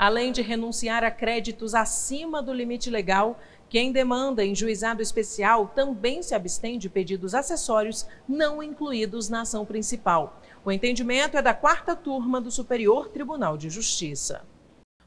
Além de renunciar a créditos acima do limite legal, quem demanda em juizado especial também se abstém de pedidos acessórios não incluídos na ação principal. O entendimento é da quarta turma do Superior Tribunal de Justiça.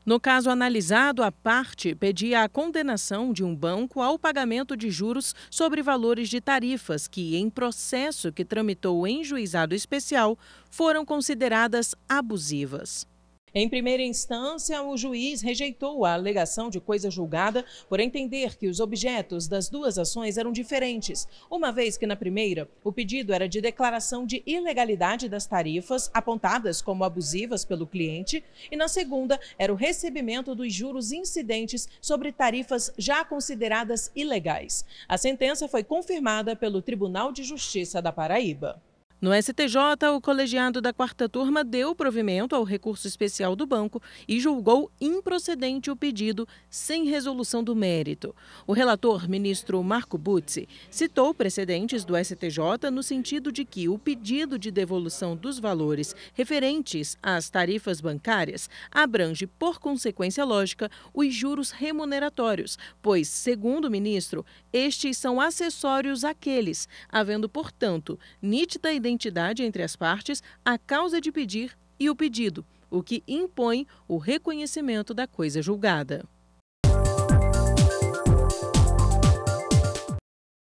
No caso analisado, a parte pedia a condenação de um banco ao pagamento de juros sobre valores de tarifas que, em processo que tramitou em juizado especial, foram consideradas abusivas. Em primeira instância, o juiz rejeitou a alegação de coisa julgada por entender que os objetos das duas ações eram diferentes, uma vez que na primeira o pedido era de declaração de ilegalidade das tarifas apontadas como abusivas pelo cliente e na segunda era o recebimento dos juros incidentes sobre tarifas já consideradas ilegais. A sentença foi confirmada pelo Tribunal de Justiça da Paraíba. No STJ, o colegiado da quarta turma deu provimento ao recurso especial do banco e julgou improcedente o pedido sem resolução do mérito. O relator, ministro Marco Butzi, citou precedentes do STJ no sentido de que o pedido de devolução dos valores referentes às tarifas bancárias abrange, por consequência lógica, os juros remuneratórios, pois, segundo o ministro, estes são acessórios àqueles, havendo, portanto, nítida identidade identidade entre as partes, a causa de pedir e o pedido, o que impõe o reconhecimento da coisa julgada.